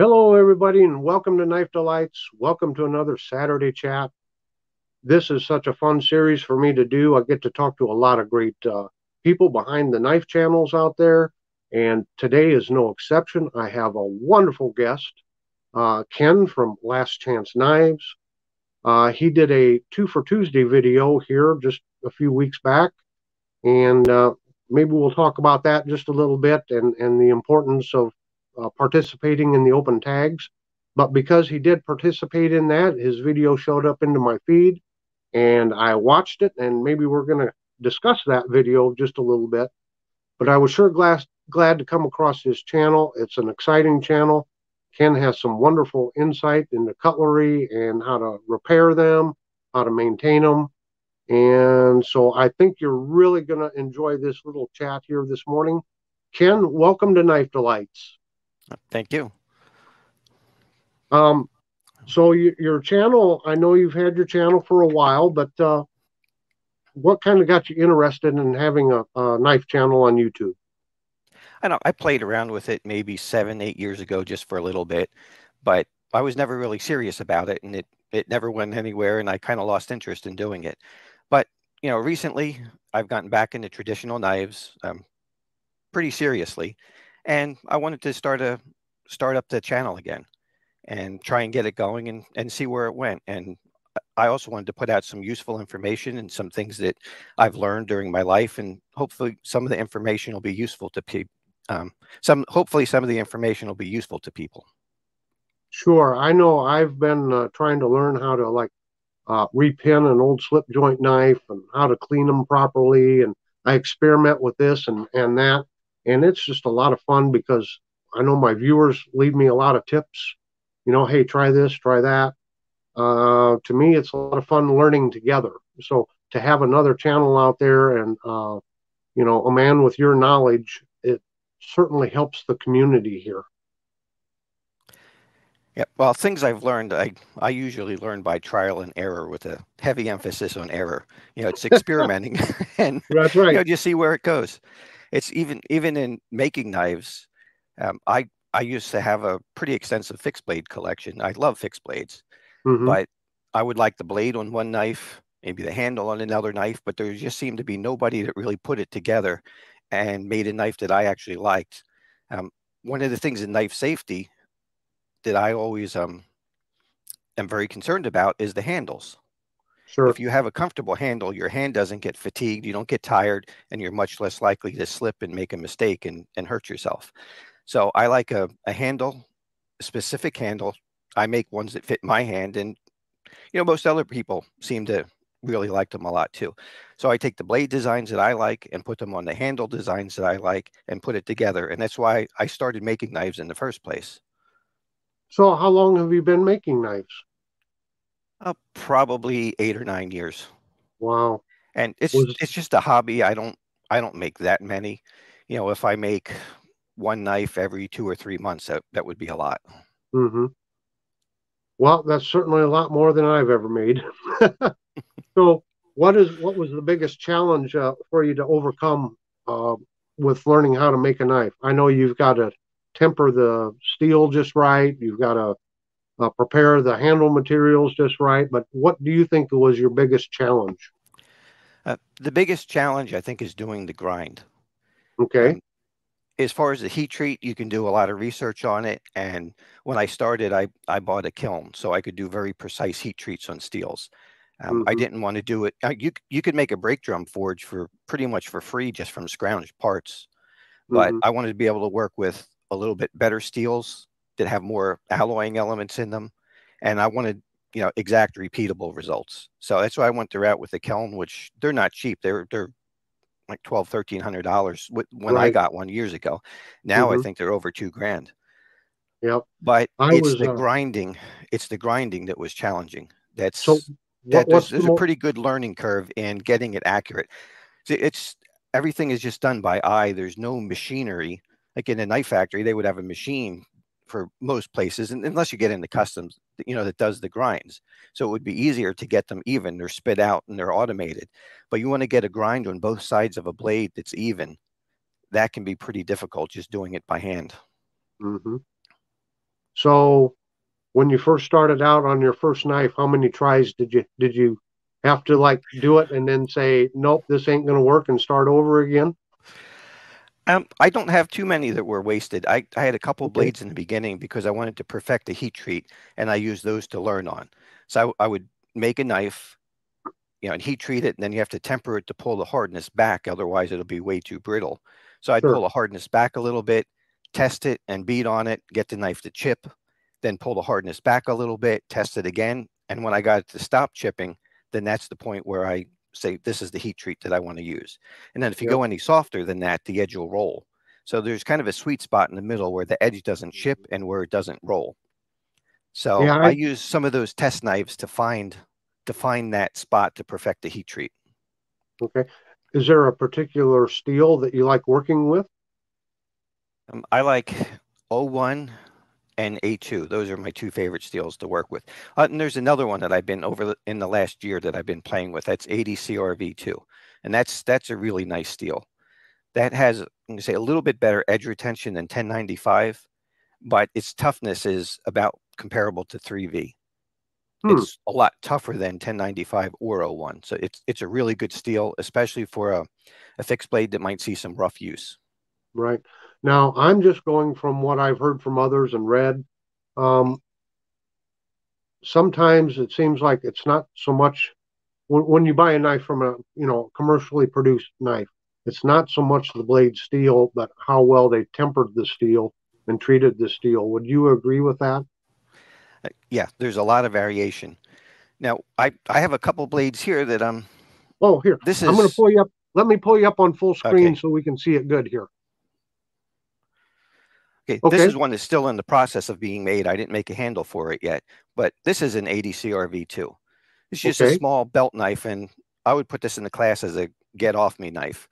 Hello, everybody, and welcome to Knife Delights. Welcome to another Saturday chat. This is such a fun series for me to do. I get to talk to a lot of great uh, people behind the knife channels out there, and today is no exception. I have a wonderful guest, uh, Ken from Last Chance Knives. Uh, he did a two for Tuesday video here just a few weeks back, and uh, maybe we'll talk about that just a little bit and, and the importance of uh, participating in the open tags. But because he did participate in that, his video showed up into my feed and I watched it. And maybe we're going to discuss that video just a little bit. But I was sure glad, glad to come across his channel. It's an exciting channel. Ken has some wonderful insight into cutlery and how to repair them, how to maintain them. And so I think you're really going to enjoy this little chat here this morning. Ken, welcome to Knife Delights. Thank you. Um, so you, your channel, I know you've had your channel for a while, but uh, what kind of got you interested in having a, a knife channel on YouTube? I know I played around with it maybe seven, eight years ago, just for a little bit, but I was never really serious about it, and it it never went anywhere, and I kind of lost interest in doing it. But you know, recently I've gotten back into traditional knives um, pretty seriously, and I wanted to start a start up the channel again and try and get it going and, and see where it went. And I also wanted to put out some useful information and some things that I've learned during my life, and hopefully some of the information will be useful to people. Um, some hopefully some of the information will be useful to people. Sure, I know I've been uh, trying to learn how to like uh, repin an old slip joint knife and how to clean them properly, and I experiment with this and and that, and it's just a lot of fun because I know my viewers leave me a lot of tips. You know, hey, try this, try that. Uh, to me, it's a lot of fun learning together. So to have another channel out there and uh, you know a man with your knowledge, it certainly helps the community here. Yeah, well, things I've learned, I I usually learn by trial and error with a heavy emphasis on error. You know, it's experimenting, and that's right. You know, just see where it goes it's even even in making knives. Um, I I used to have a pretty extensive fixed blade collection. I love fixed blades, mm-hmm. but I would like the blade on one knife, maybe the handle on another knife, but there just seemed to be nobody that really put it together and made a knife that I actually liked. Um, one of the things in knife safety that I always um, am very concerned about is the handles. Sure. If you have a comfortable handle, your hand doesn't get fatigued, you don't get tired, and you're much less likely to slip and make a mistake and, and hurt yourself. So I like a, a handle, a specific handle. I make ones that fit my hand, and you know most other people seem to really like them a lot too. So I take the blade designs that I like and put them on the handle designs that I like and put it together, and that's why I started making knives in the first place. So how long have you been making knives? Uh, probably eight or nine years. Wow. And it's Was... it's just a hobby. I don't I don't make that many. You know, if I make one knife every two or three months, that, that would be a lot. Mm-hmm. Well, that's certainly a lot more than I've ever made. so, what is what was the biggest challenge uh, for you to overcome uh, with learning how to make a knife? I know you've got to temper the steel just right. You've got to uh, prepare the handle materials just right. But what do you think was your biggest challenge? Uh, the biggest challenge, I think, is doing the grind. Okay. Um, as far as the heat treat, you can do a lot of research on it. And when I started, I, I bought a kiln so I could do very precise heat treats on steels. Um, mm-hmm. I didn't want to do it. Uh, you you could make a brake drum forge for pretty much for free just from scrounged parts, but mm-hmm. I wanted to be able to work with a little bit better steels that have more alloying elements in them. And I wanted, you know, exact repeatable results. So that's why I went the route with the kiln, which they're not cheap. They're, they're like twelve, thirteen hundred dollars when right. I got one years ago. Now mm-hmm. I think they're over two grand. Yep. But I it's was, the uh... grinding. It's the grinding that was challenging. That's so. That there's, there's a pretty good learning curve in getting it accurate. It's everything is just done by eye. There's no machinery. Like in a knife factory, they would have a machine for most places, and unless you get into customs, you know, that does the grinds. So it would be easier to get them even. They're spit out and they're automated. But you want to get a grind on both sides of a blade that's even. That can be pretty difficult just doing it by hand. Mm-hmm. So when you first started out on your first knife, how many tries did you did you have to like do it and then say, nope, this ain't gonna work and start over again? Um, I don't have too many that were wasted. I, I had a couple okay. blades in the beginning because I wanted to perfect the heat treat, and I used those to learn on. So I, I would make a knife, you know, and heat treat it, and then you have to temper it to pull the hardness back. Otherwise, it'll be way too brittle. So I'd sure. pull the hardness back a little bit, test it, and beat on it, get the knife to chip, then pull the hardness back a little bit, test it again, and when I got it to stop chipping, then that's the point where I say this is the heat treat that I want to use. And then if you yep. go any softer than that, the edge will roll. So there's kind of a sweet spot in the middle where the edge doesn't chip and where it doesn't roll. So yeah, I, I use some of those test knives to find to find that spot to perfect the heat treat. Okay. Is there a particular steel that you like working with? Um, I like O1 and A2. Those are my two favorite steels to work with. Uh, and there's another one that I've been over the, in the last year that I've been playing with. That's 80CrV2, and that's that's a really nice steel. That has, I'm going to say, a little bit better edge retention than 1095, but its toughness is about comparable to 3V. Hmm. It's a lot tougher than 1095 or O1. So it's it's a really good steel, especially for a, a fixed blade that might see some rough use. Right. Now, I'm just going from what I've heard from others and read. Um, sometimes it seems like it's not so much when, when you buy a knife from a you know commercially produced knife. It's not so much the blade steel, but how well they tempered the steel and treated the steel. Would you agree with that? Uh, yeah, there's a lot of variation. Now, I I have a couple blades here that I'm. Oh, here. This is. I'm going to pull you up. Let me pull you up on full screen okay. so we can see it good here. Okay, okay, this is one that's still in the process of being made. I didn't make a handle for it yet, but this is an 80CrV2. It's just okay. a small belt knife, and I would put this in the class as a get off me knife.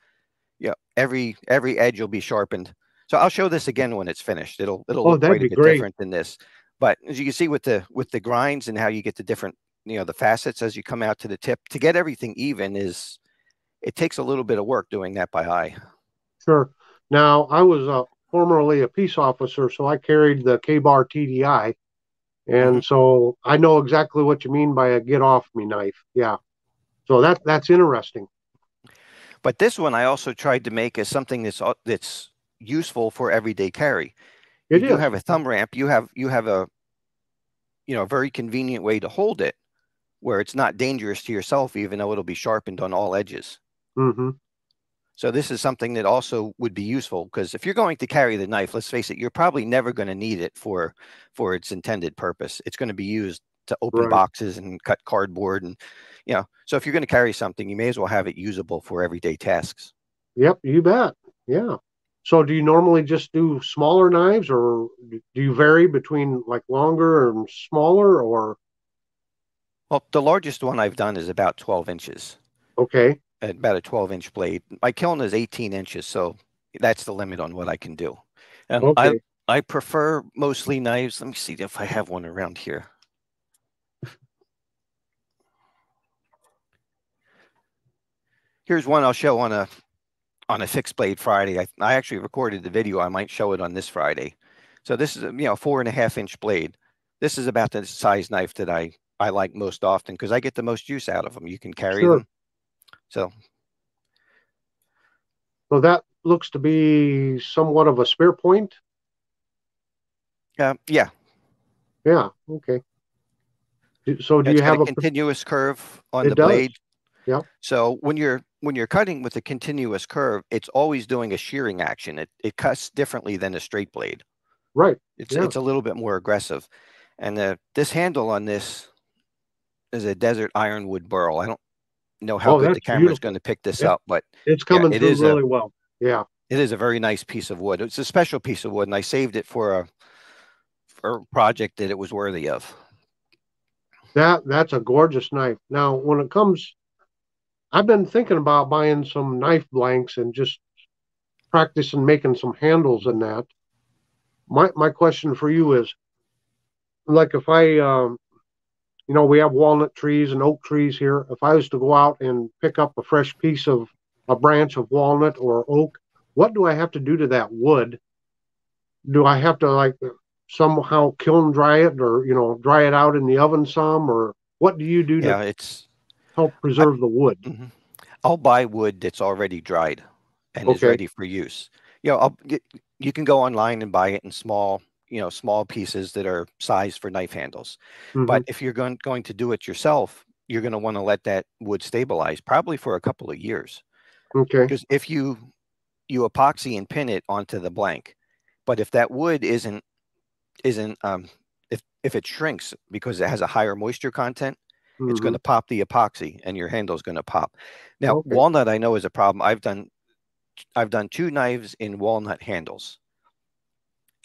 Yeah, every every edge will be sharpened. So I'll show this again when it's finished. It'll it'll oh, look quite a bit great. different than this. But as you can see with the with the grinds and how you get the different you know the facets as you come out to the tip to get everything even is it takes a little bit of work doing that by eye. Sure. Now I was uh, formerly a peace officer, so I carried the Ka-Bar TDI, and mm-hmm. so I know exactly what you mean by a get off me knife. Yeah, so that that's interesting. But this one I also tried to make as something that's uh, that's useful for everyday carry. It you have a thumb ramp. You have you have a you know a very convenient way to hold it, where it's not dangerous to yourself, even though it'll be sharpened on all edges. Mm-hmm. So this is something that also would be useful because if you're going to carry the knife, let's face it, you're probably never going to need it for for its intended purpose. It's going to be used to open right. boxes and cut cardboard and you know. So if you're going to carry something, you may as well have it usable for everyday tasks. Yep, you bet. Yeah. So do you normally just do smaller knives or do you vary between like longer and smaller or well, the largest one I've done is about 12 inches. Okay about a 12 inch blade. My kiln is 18 inches, so that's the limit on what I can do. And okay. I, I prefer mostly knives. Let me see if I have one around here. Here's one I'll show on a on a fixed blade Friday. I, I actually recorded the video. I might show it on this Friday. So this is a you know four and a half inch blade. This is about the size knife that I I like most often because I get the most use out of them. You can carry sure. them. So, so that looks to be somewhat of a spear point. Uh, yeah. Yeah. Okay. So do it's you have a, continuous curve on the does. blade? Yeah. So when you're when you're cutting with a continuous curve, it's always doing a shearing action. It it cuts differently than a straight blade. Right. It's yeah. it's a little bit more aggressive, and the this handle on this is a desert ironwood burl. I don't know how oh, good the camera is going to pick this up, but it's coming yeah, it is really a, well. Yeah, it is a very nice piece of wood. It's a special piece of wood, and I saved it for a for a project that it was worthy of. That that's a gorgeous knife. Now, when it comes, I've been thinking about buying some knife blanks and just practicing making some handles in that. My my question for you is, like, if I um, you know, we have walnut trees and oak trees here. If I was to go out and pick up a fresh piece of a branch of walnut or oak, what do I have to do to that wood? Do I have to like somehow kiln dry it or you know dry it out in the oven some or what do you do to it's help preserve I, the wood? Mm-hmm. I'll buy wood that's already dried and okay. is ready for use. You know, I'll, you can go online and buy it in small, you know, small pieces that are sized for knife handles. Mm-hmm. But if you're going going to do it yourself, you're going to want to let that wood stabilize probably for a couple of years. Okay. Because if you you epoxy and pin it onto the blank, but if that wood isn't isn't um if if it shrinks because it has a higher moisture content, mm-hmm. it's going to pop the epoxy and your handle is going to pop. Now, okay. walnut I know is a problem. I've done I've done two knives in walnut handles.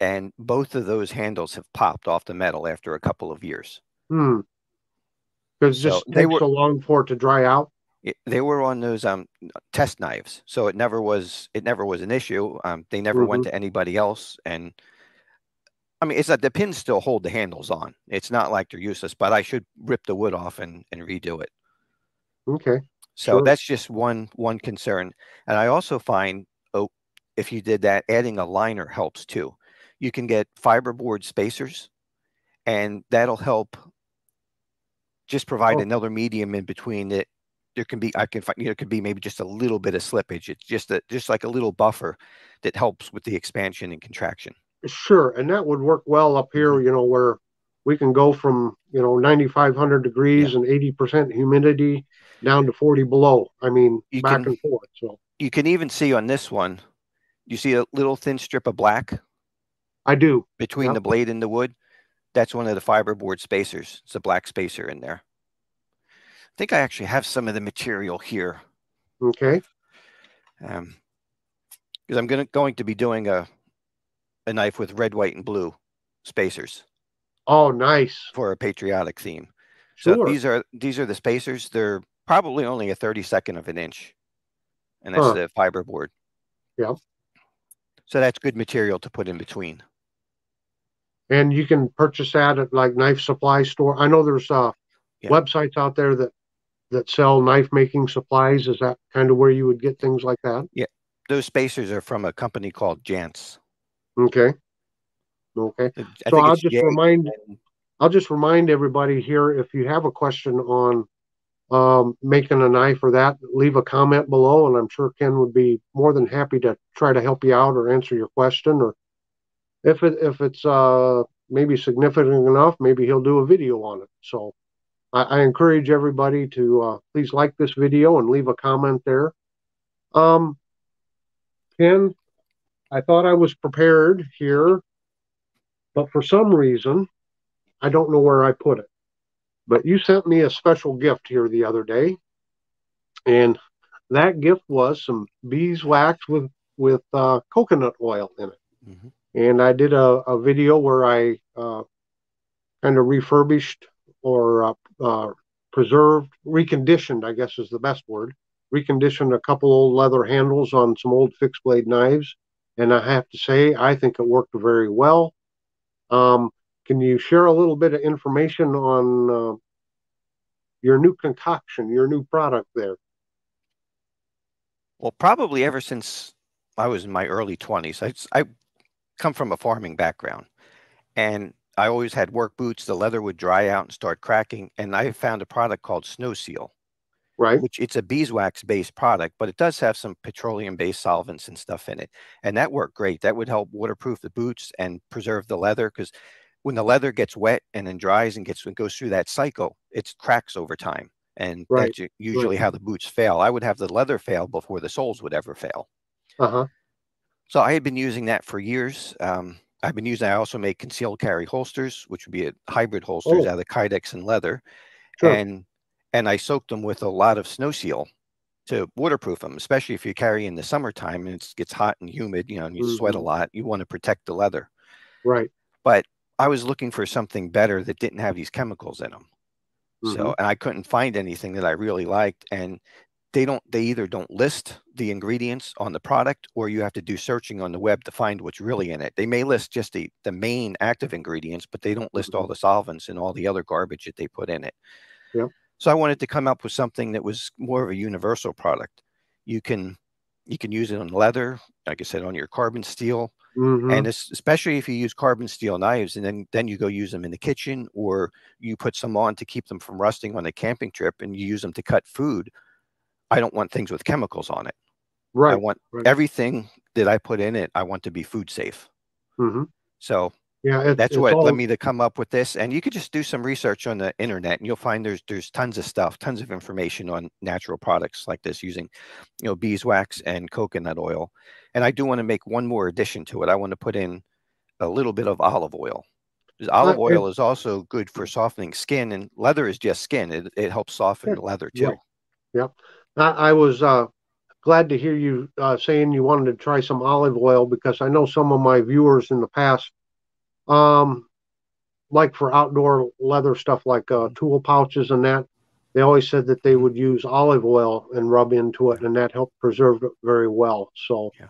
And both of those handles have popped off the metal after a couple of years. Hmm. Because so just takes were, so long for it to dry out. It, they were on those um test knives, so it never was it never was an issue. Um, they never mm-hmm. went to anybody else, and I mean, it's that the pins still hold the handles on. It's not like they're useless, but I should rip the wood off and, and redo it. Okay. So sure. that's just one one concern. And I also find oh, if you did that, adding a liner helps too. You can get fiberboard spacers, and that'll help just provide oh. another medium in between it. There can be I can find you know, it could be maybe just a little bit of slippage. It's just a just like a little buffer that helps with the expansion and contraction. Sure, and that would work well up here, mm-hmm. you know, where we can go from, you know, 9,500 degrees yeah. and 80% humidity down to 40 below. I mean, you back can, and forth. So you can even see on this one, you see a little thin strip of black. I do between yep. the blade and the wood. That's one of the fiberboard spacers. It's a black spacer in there. I think I actually have some of the material here. Okay. Um, because I'm gonna going to be doing a a knife with red, white, and blue spacers. Oh, nice. For a patriotic theme. Sure. So these are these are the spacers. They're probably only a 32nd of an inch. And that's huh. the fiberboard. Yeah. So that's good material to put in between. And you can purchase that at like knife supply store. I know there's uh yeah. websites out there that that sell knife making supplies. Is that kind of where you would get things like that? Yeah. Those spacers are from a company called Jantz. Okay. Okay. I so I'll just remind I'll just remind everybody here if you have a question on um, making a knife or that, leave a comment below, and I'm sure Ken would be more than happy to try to help you out or answer your question. Or if it if it's uh, maybe significant enough, maybe he'll do a video on it. So I, I encourage everybody to uh, please like this video and leave a comment there. Um, Ken, I thought I was prepared here, but for some reason, I don't know where I put it. But you sent me a special gift here the other day, and that gift was some beeswax with with uh, coconut oil in it. Mm-hmm. And I did a, a video where I uh, kind of refurbished or uh, uh, preserved, reconditioned, I guess is the best word, reconditioned a couple old leather handles on some old fixed blade knives and I have to say, I think it worked very well. Um, can you share a little bit of information on uh, your new concoction, your new product there? Well, probably ever since I was in my early 20s. I, I come from a farming background, and I always had work boots. The leather would dry out and start cracking, and I found a product called Sno-Seal right? Which it's a beeswax based product, but it does have some petroleum based solvents and stuff in it. And that worked great. That would help waterproof the boots and preserve the leather because when the leather gets wet and then dries and gets and goes through that cycle, it cracks over time. And right. that's usually right. how the boots fail. I would have the leather fail before the soles would ever fail. Uh-huh. So I had been using that for years. Um, I've been using. I also make concealed carry holsters, which would be a hybrid holsters oh. out of kydex and leather. Sure. And and I soaked them with a lot of Sno-Seal to waterproof them, especially if you carry in the summertime and it gets hot and humid, you know, and you mm-hmm. sweat a mm-hmm. lot. You want to protect the leather. Right. But I was looking for something better that didn't have these chemicals in them. Mm-hmm. So, and I couldn't find anything that I really liked. And they don't, they either don't list the ingredients on the product or you have to do searching on the web to find what's really in it. They may list just the, the main active ingredients, but they don't list all mm-hmm. the solvents and all the other garbage that they put in it. Yeah. So I wanted to come up with something that was more of a universal product. You can you can use it on leather, like I said, on your carbon steel, Mm-hmm. And especially if you use carbon steel knives and then, then you go use them in the kitchen or you put some on to keep them from rusting on a camping trip and you use them to cut food. I don't want things with chemicals on it. Right. I want right. everything that I put in it, I want to be food safe. Mm-hmm. So yeah, it, that's what all... led me to come up with this. And you could just do some research on the internet, and you'll find there's there's tons of stuff, tons of information on natural products like this using, you know, beeswax and coconut oil. And I do want to make one more addition to it. I want to put in a little bit of olive oil. Olive oil is also good for softening skin, and leather is just skin. It, it helps soften the leather too. Yeah, yeah. I, I was uh, glad to hear you uh, saying you wanted to try some olive oil because I know some of my viewers in the past, um, like for outdoor leather stuff like uh, tool pouches and that, they always said that they would use olive oil and rub into it, and that helped preserve it very well. So. Yeah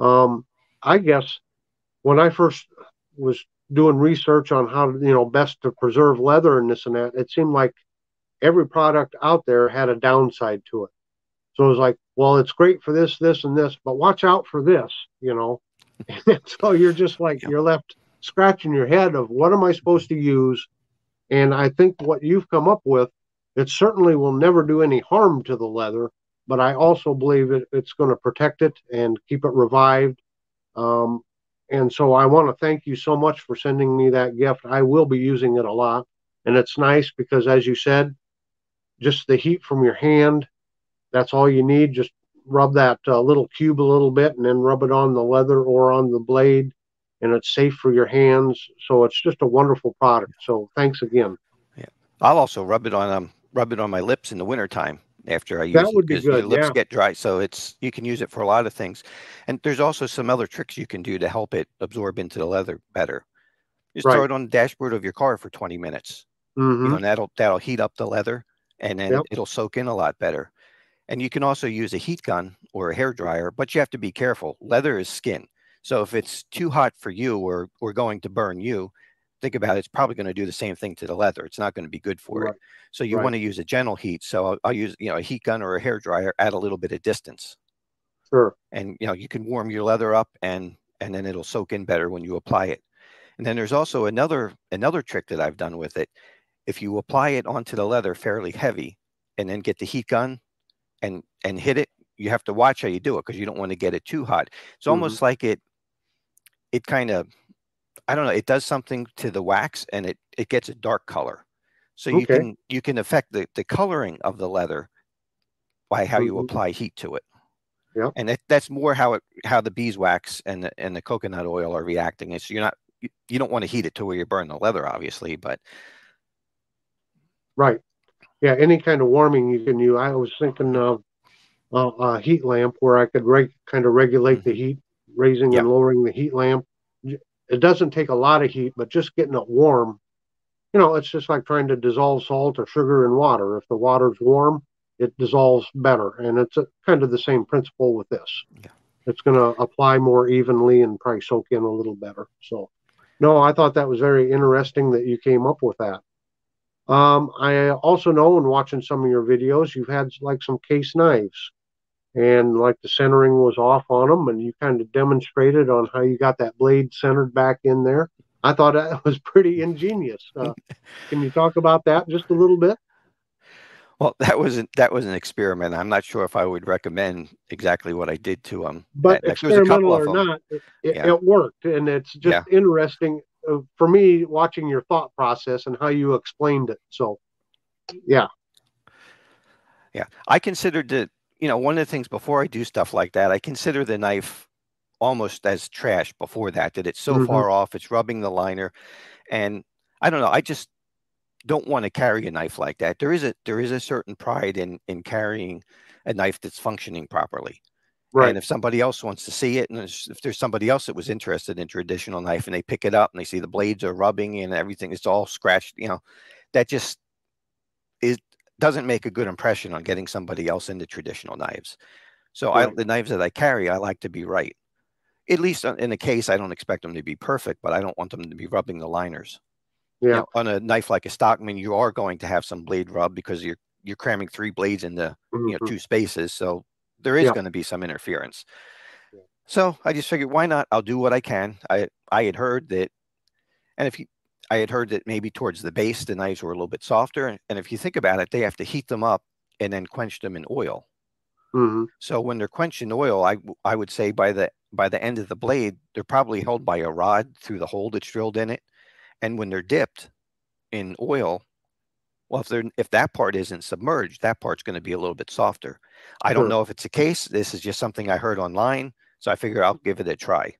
um, I guess when I first was doing research on how to, you know, best to preserve leather and this and that, it seemed like every product out there had a downside to it. So it was like, well, it's great for this, this, and this, but watch out for this, you know. so you're just like you're left scratching your head of what am I supposed to use? And I think what you've come up with, it certainly will never do any harm to the leather, but I also believe it, it's going to protect it and keep it revived. Um, and so I want to thank you so much for sending me that gift. I will be using it a lot. And it's nice because, as you said, just the heat from your hand, that's all you need. Just rub that uh, little cube a little bit and then rub it on the leather or on the blade. And it's safe for your hands. So it's just a wonderful product. So thanks again. Yeah. I'll also rub it on um, rub it on my lips in the wintertime after I use that would it because your lips yeah. get dry. So it's you can use it for a lot of things. And there's also some other tricks you can do to help it absorb into the leather better. Just right. throw it on the dashboard of your car for 20 minutes. Mm-hmm. You know, and that'll that'll heat up the leather and then yep. it'll soak in a lot better. And you can also use a heat gun or a hair dryer, but you have to be careful. Leather is skin. So if it's too hot for you or or going to burn you, think about it, it's probably going to do the same thing to the leather. It's not going to be good for right. it. So you right. want to use a gentle heat. So I'll, I'll, use you know a heat gun or a hair dryer at a little bit of distance. Sure. And you know you can warm your leather up and and then it'll soak in better when you apply it. And then there's also another another trick that I've done with it. If you apply it onto the leather fairly heavy and then get the heat gun and and hit it, you have to watch how you do it because you don't want to get it too hot. It's mm-hmm. almost like it it kind of I don't know. It does something to the wax, and it it gets a dark color. So you can you can affect the the coloring of the leather by how you mm-hmm. apply heat to it. Yeah. And that, that's more how it how the beeswax and the and the coconut oil are reacting. It's you're not you, you don't want to heat it to where you burn the leather, obviously, but right. Yeah, any kind of warming you can use. I was thinking of uh, a heat lamp where I could reg- kind of regulate mm-hmm. the heat, raising and lowering the heat lamp it doesn't take a lot of heat, but just getting it warm, you know, it's just like trying to dissolve salt or sugar in water. If the water's warm, it dissolves better. And it's a, kind of the same principle with this. Yeah. It's going to apply more evenly and probably soak in a little better. So, no, I thought that was very interesting that you came up with that. Um, I also know in watching some of your videos, you've had like some case knives. And like the centering was off on them and you kind of demonstrated on how you got that blade centered back in there. I thought that was pretty ingenious. Uh, can you talk about that just a little bit? Well that was an, that was an experiment. I'm not sure if i would recommend exactly what i did to them but that, experimental or not it, yeah. it, worked and it's just yeah. interesting for me watching your thought process and how you explained it so yeah yeah i considered it you know, one of the things before I do stuff like that, I consider the knife almost as trash before that, that it's so mm-hmm. far off, it's rubbing the liner. And I don't know, I just don't want to carry a knife like that. There is a there is a certain pride in in carrying a knife that's functioning properly. Right. And if somebody else wants to see it, and if there's somebody else that was interested in traditional knife and they pick it up and they see the blades are rubbing and everything, it's all scratched, you know, that just is doesn't make a good impression on getting somebody else into traditional knives. So right. I, the knives that I carry, I like to be right. At least in a case, I don't expect them to be perfect, but I don't want them to be rubbing the liners. Yeah. You know, on a knife like a Stockman, you are going to have some blade rub because you're you're cramming three blades into mm-hmm. you know mm-hmm. two spaces, so there is yeah. going to be some interference. So I just figured, why not? I'll do what I can. I I had heard that, and if you, I had heard that maybe towards the base the knives were a little bit softer, and if you think about it, they have to heat them up and then quench them in oil. Mm-hmm. So when they're quenched in oil, I I would say by the by the end of the blade, they're probably held by a rod through the hole that's drilled in it, and when they're dipped in oil, well, if they're if that part isn't submerged, that part's going to be a little bit softer. I don't know if it's the case. This is just something I heard online, so I figure I'll give it a try.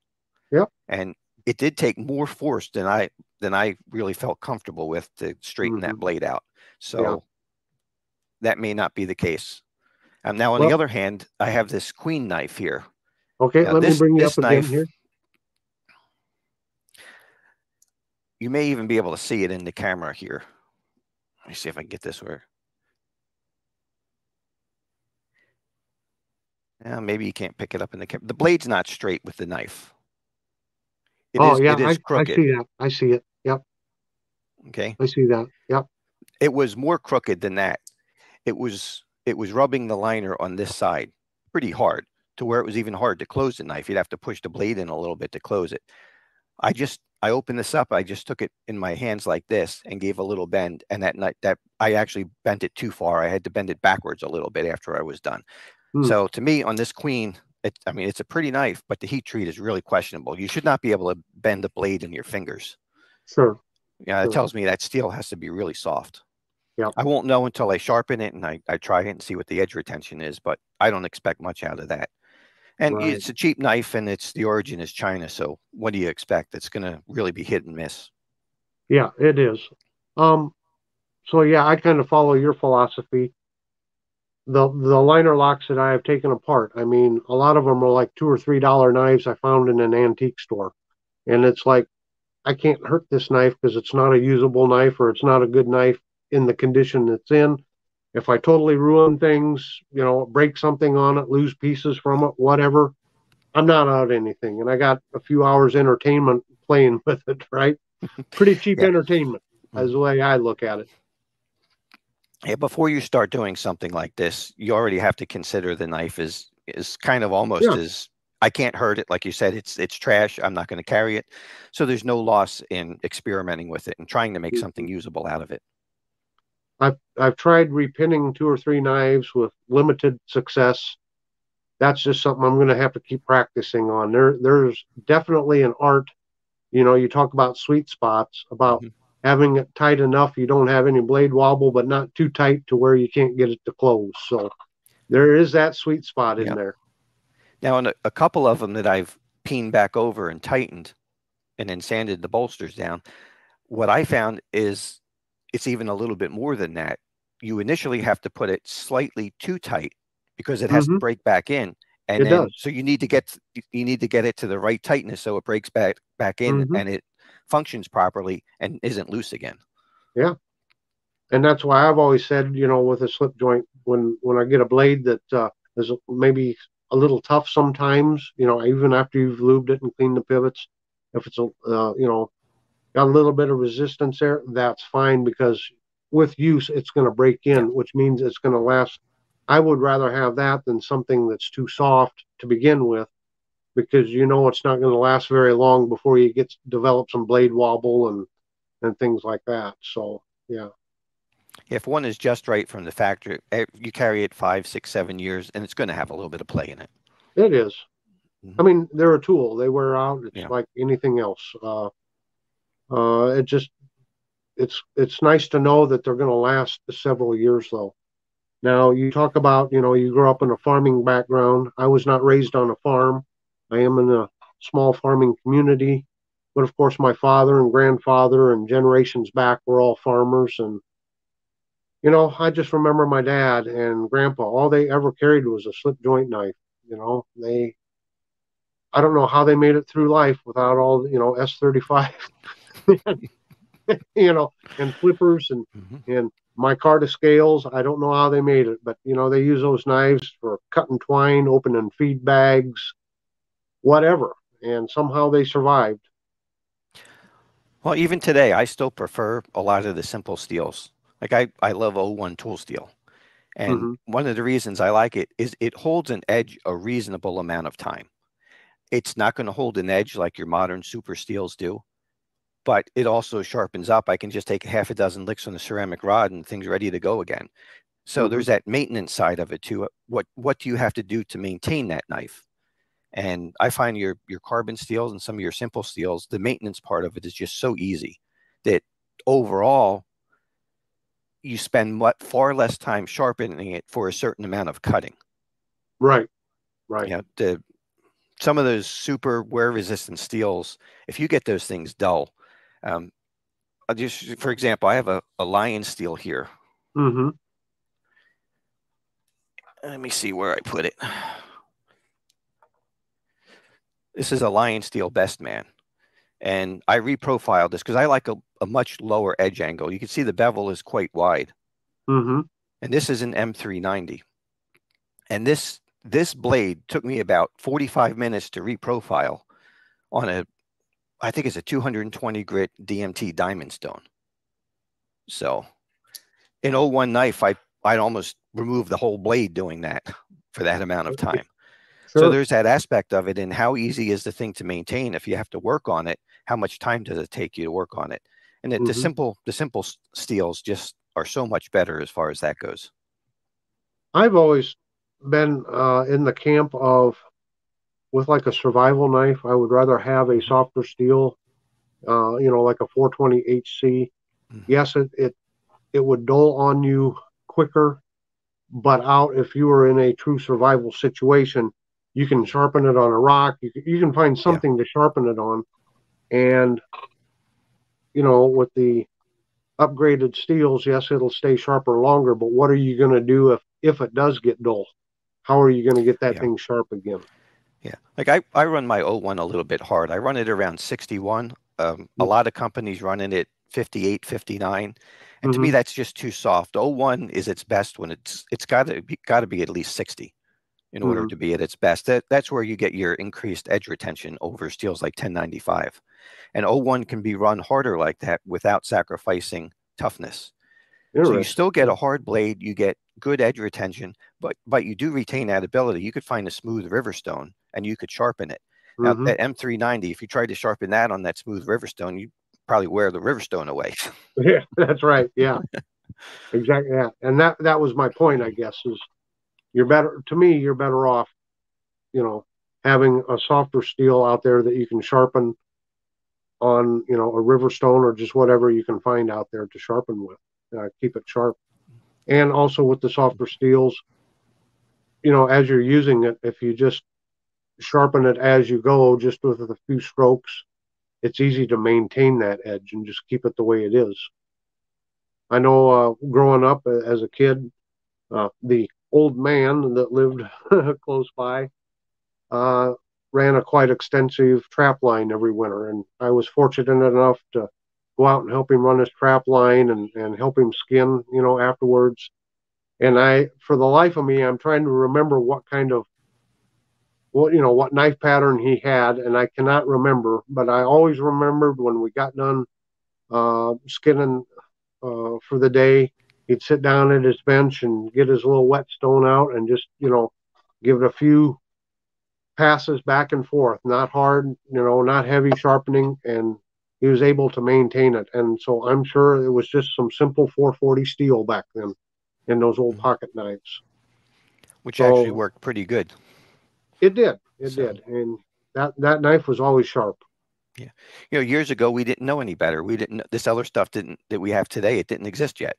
Yep. And it did take more force than I than I really felt comfortable with to straighten mm-hmm. that blade out. So yeah. that may not be the case. Um, now, on well, the other hand, I have this queen knife here. Okay, now, let this, me bring you up again knife, here. You may even be able to see it in the camera here. Let me see if I can get this where. Yeah, maybe you can't pick it up in the camera. The blade's not straight with the knife. It oh is, yeah, I, I, see that. I see it. Yep. Okay. I see that. Yep. It was more crooked than that. It was it was rubbing the liner on this side pretty hard to where it was even hard to close the knife. You'd have to push the blade in a little bit to close it. I just I opened this up. I just took it in my hands like this and gave a little bend. And that night that I actually bent it too far. I had to bend it backwards a little bit after I was done. Hmm. So to me, on this queen, it, I mean, it's a pretty knife, but the heat treat is really questionable. You should not be able to bend the blade in your fingers. Sure. Yeah, sure. it tells me that steel has to be really soft. Yeah. I won't know until I sharpen it and I, I try it and see what the edge retention is, but I don't expect much out of that. And right. it's a cheap knife and it's the origin is China. So what do you expect? It's going to really be hit and miss. Yeah, it is. Um, so yeah, I kind of follow your philosophy. The the liner locks that I have taken apart. I mean, a lot of them are like two or three dollar knives I found in an antique store, and it's like I can't hurt this knife because it's not a usable knife or it's not a good knife in the condition it's in. If I totally ruin things, you know, break something on it, lose pieces from it, whatever, I'm not out anything. And I got a few hours entertainment playing with it, right? Pretty cheap yeah. entertainment mm-hmm. the way I look at it. Yeah, before you start doing something like this, you already have to consider the knife is is kind of almost yeah. as I can't hurt it. Like you said, it's it's trash. I'm not going to carry it. So there's no loss in experimenting with it and trying to make something usable out of it. I've I've tried repinning two or three knives with limited success. That's just something I'm going to have to keep practicing on. There there's definitely an art. You know, you talk about sweet spots about mm-hmm. having it tight enough you don't have any blade wobble, but not too tight to where you can't get it to close. So there is that sweet spot in there. Now, on a, a couple of them that I've peened back over and tightened, and then sanded the bolsters down, what I found is it's even a little bit more than that. You initially have to put it slightly too tight because it has mm-hmm. to break back in. And it then, does. so you need to get you need to get it to the right tightness so it breaks back back in mm-hmm. and it functions properly and isn't loose again. Yeah. And that's why I've always said, you know, with a slip joint, when when I get a blade that uh, is maybe a little tough sometimes, you know, even after you've lubed it and cleaned the pivots, if it's a uh, you know got a little bit of resistance there, that's fine because with use it's going to break in, which means it's going to last. I would rather have that than something that's too soft to begin with, because you know it's not going to last very long before you get develop some blade wobble and and things like that. So yeah. If one is just right from the factory, eh, you carry it five, six, seven years, and it's going to have a little bit of play in it. It is. Mm-hmm. I mean, they're a tool. They wear out. It's yeah. like anything else. Uh, uh, it just it's it's nice to know that they're going to last several years though. Now you talk about you know you grew up in a farming background. I was not raised on a farm. I am in a small farming community, but of course my father and grandfather and generations back were all farmers and you know I just remember my dad and grandpa all they ever carried was a slip joint knife. You know they I don't know how they made it through life without all you know S35 you know, and flippers and mm-hmm. and micarta scales. I don't know how they made it, but you know, they use those knives for cutting twine, opening feed bags, whatever, and somehow they survived. Well, even today, I still prefer a lot of the simple steels. Like I, I love O1 tool steel. And mm-hmm. one of the reasons I like it is it holds an edge a reasonable amount of time. it's not going to hold an edge like your modern super steels do, but it also sharpens up. I can just take half a dozen licks on the ceramic rod and things ready to go again. So mm-hmm. there's that maintenance side of it too. What what do you have to do to maintain that knife? And I find your your carbon steels and some of your simple steels, the maintenance part of it is just so easy that overall you spend what far less time sharpening it for a certain amount of cutting. Right. Right. You know, the some of those super wear resistant steels, if you get those things dull, um, just for example, I have a, a LionSteel here. Mm-hmm. Let me see where I put it. This is a LionSteel best man. And I reprofiled this because I like a, a, much lower edge angle. You can see the bevel is quite wide. Mm-hmm. And this is an M390. And this this blade took me about 45 minutes to reprofile on a, I think it's a 220 grit DMT diamond stone. So in O1 knife, I, I'd almost remove the whole blade doing that for that amount of time. Sure. So there's that aspect of it. And how easy is the thing to maintain? If you have to work on it, how much time does it take you to work on it? And mm-hmm. the simple, the simple steels just are so much better as far as that goes. I've always been uh, in the camp of with like a survival knife. I would rather have a softer steel, uh, you know, like a 420 HC. Mm-hmm. Yes, it, it it would dull on you quicker, but out if you were in a true survival situation, you can sharpen it on a rock. You can, you can find something yeah. to sharpen it on, and you know, with the upgraded steels, yes, it'll stay sharper longer. But what are you going to do if if it does get dull? how are you going to get that yeah. thing sharp again? Yeah, like I, I run my O1 a little bit hard. I run it around 61. Um, mm-hmm. A lot of companies running it 58, 59, and mm-hmm. to me mm-hmm. that's just too soft. O1 is its best when it's it's got to be got to be at least 60 in order mm-hmm. to be at its best. That that's where you get your increased edge retention over steels like 1095, and O1 can be run harder like that without sacrificing toughness. So you still get a hard blade, you get good edge retention, but but you do retain that ability. You could find a smooth riverstone and you could sharpen it. Mm-hmm. Now that M390, if you tried to sharpen that on that smooth riverstone, you probably wear the riverstone away. yeah, that's right. Yeah, exactly. Yeah, and that that was my point. I guess is you're better to me. You're better off, you know, having a softer steel out there that you can sharpen on, you know, a riverstone or just whatever you can find out there to sharpen with uh, keep it sharp. And also with the softer steels, you know, as you're using it, if you just sharpen it as you go, just with a few strokes, it's easy to maintain that edge and just keep it the way it is. I know uh, growing up as a kid, uh, the old man that lived close by uh, ran a quite extensive trap line every winter, and I was fortunate enough to go out and help him run his trap line and, and help him skin, you know, afterwards. And I, for the life of me, I'm trying to remember what kind of, what, you know, what knife pattern he had. And I cannot remember, but I always remembered when we got done uh, skinning uh, for the day, he'd sit down at his bench and get his little whetstone out and just, you know, give it a few passes back and forth, not hard, you know, not heavy sharpening, and he was able to maintain it. And so I'm sure it was just some simple 440 steel back then in those old mm-hmm. pocket knives. Which so, actually worked pretty good. It did. It so. did. And that, that knife was always sharp. Yeah. You know, years ago, we didn't know any better. We didn't, this other stuff didn't, that we have today, it didn't exist yet.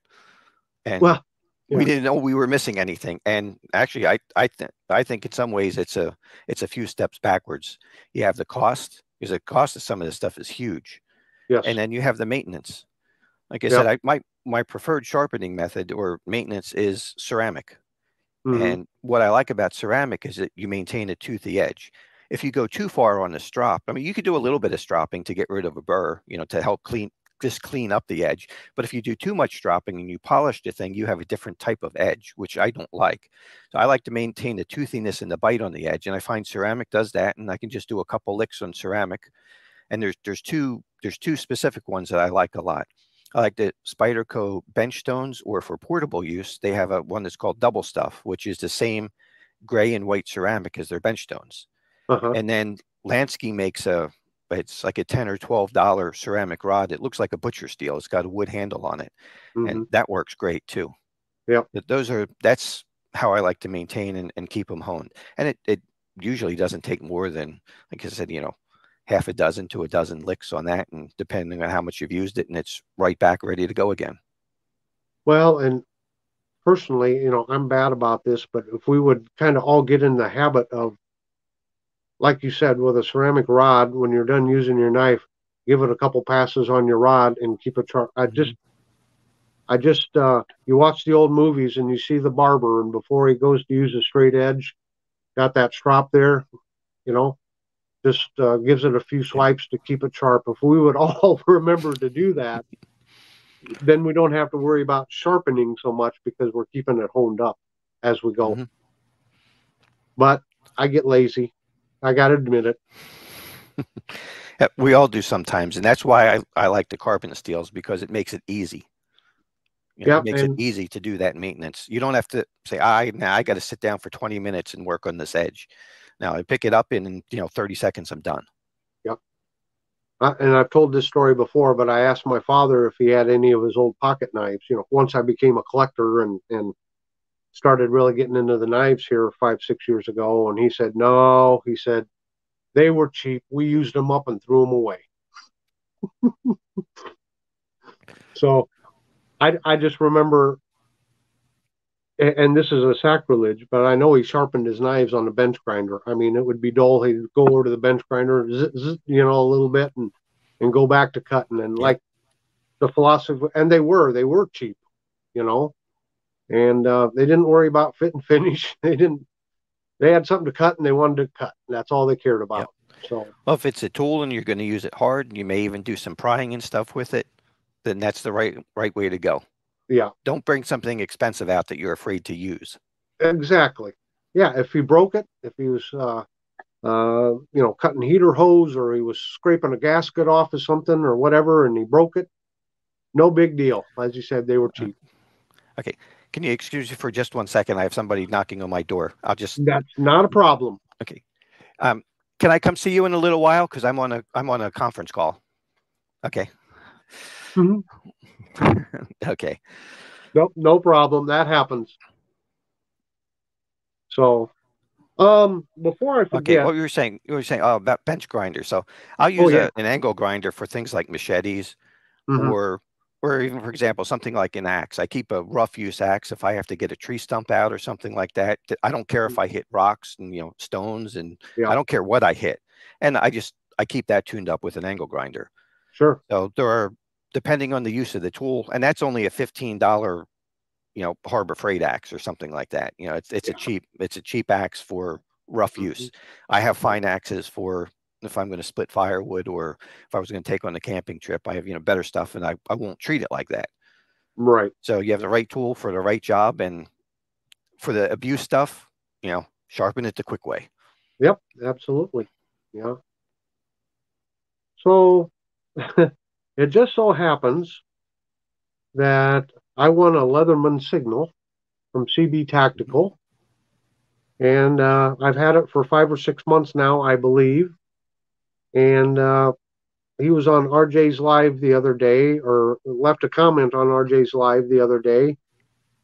And well, yeah. we didn't know we were missing anything. And actually, I, I, th- I think in some ways it's a, it's a few steps backwards. You have the cost because the cost of some of this stuff is huge. Yes. And then you have the maintenance. Like I yep. said, I, my my preferred sharpening method or maintenance is ceramic. Mm-hmm. And what I like about ceramic is that you maintain a toothy edge. If you go too far on the strop, I mean, you could do a little bit of stropping to get rid of a burr, you know, to help clean just clean up the edge. But if you do too much stropping and you polish the thing, you have a different type of edge, which I don't like. So I like to maintain the toothiness and the bite on the edge, and I find ceramic does that. And I can just do a couple licks on ceramic, and there's there's two there's two specific ones that I like a lot. I like the Spyderco bench stones, or for portable use, they have a one that's called Double Stuff, which is the same gray and white ceramic as their bench stones. Uh-huh. And then Lansky makes a it's like a 10 or 12 dollar ceramic rod it looks like a butcher steel it's got a wood handle on it mm-hmm. and that works great too yeah those are that's how i like to maintain and, and keep them honed and it, it usually doesn't take more than like i said you know half a dozen to a dozen licks on that and depending on how much you've used it and it's right back ready to go again well and personally you know i'm bad about this but if we would kind of all get in the habit of like you said, with a ceramic rod, when you're done using your knife, give it a couple passes on your rod and keep it sharp. I just, I just, uh, you watch the old movies and you see the barber, and before he goes to use a straight edge, got that strop there, you know, just uh, gives it a few swipes to keep it sharp. If we would all remember to do that, then we don't have to worry about sharpening so much because we're keeping it honed up as we go. Mm-hmm. But I get lazy. I got to admit it. we all do sometimes, and that's why I, I like the carbon steels because it makes it easy. You know, yep, it makes it easy to do that maintenance. You don't have to say, "I now I got to sit down for 20 minutes and work on this edge." Now I pick it up in you know 30 seconds. I'm done. Yep. Uh, and I've told this story before, but I asked my father if he had any of his old pocket knives. You know, once I became a collector and and started really getting into the knives here five, six years ago. And he said, no, he said, they were cheap. We used them up and threw them away. so I, I just remember, and this is a sacrilege, but I know he sharpened his knives on the bench grinder. I mean, it would be dull. He'd go over to the bench grinder, you know, a little bit and, and go back to cutting. And like the philosophy, and they were, they were cheap, you know and uh, they didn't worry about fit and finish. They didn't. They had something to cut, and they wanted to cut. That's all they cared about. Yep. So, well, if it's a tool and you're going to use it hard, and you may even do some prying and stuff with it. Then that's the right right way to go. Yeah. Don't bring something expensive out that you're afraid to use. Exactly. Yeah. If he broke it, if he was, uh, uh, you know, cutting heater hose or he was scraping a gasket off of something or whatever, and he broke it, no big deal. As you said, they were cheap. Okay. Can you excuse me for just one second? I have somebody knocking on my door. I'll just. That's not a problem. Okay. Um, can I come see you in a little while? Because I'm on a I'm on a conference call. Okay. Mm-hmm. okay. Nope, no problem. That happens. So, um, before I forget, okay, what you were saying, you were saying, oh, about bench grinder. So I'll oh, use oh, yeah. a, an angle grinder for things like machetes mm-hmm. or or even for example something like an axe i keep a rough use axe if i have to get a tree stump out or something like that i don't care if mm. i hit rocks and you know stones and yeah. i don't care what i hit and i just i keep that tuned up with an angle grinder sure so there are depending on the use of the tool and that's only a $15 you know harbor freight axe or something like that you know it's, it's yeah. a cheap it's a cheap axe for rough mm-hmm. use i have fine axes for if I'm going to split firewood or if I was going to take on a camping trip, I have, you know, better stuff and I, I won't treat it like that. Right. So you have the right tool for the right job and for the abuse stuff, you know, sharpen it the quick way. Yep, absolutely. Yeah. So it just so happens that I won a Leatherman signal from CB Tactical. And uh, I've had it for five or six months now, I believe and uh, he was on RJ's live the other day, or left a comment on RJ's live the other day,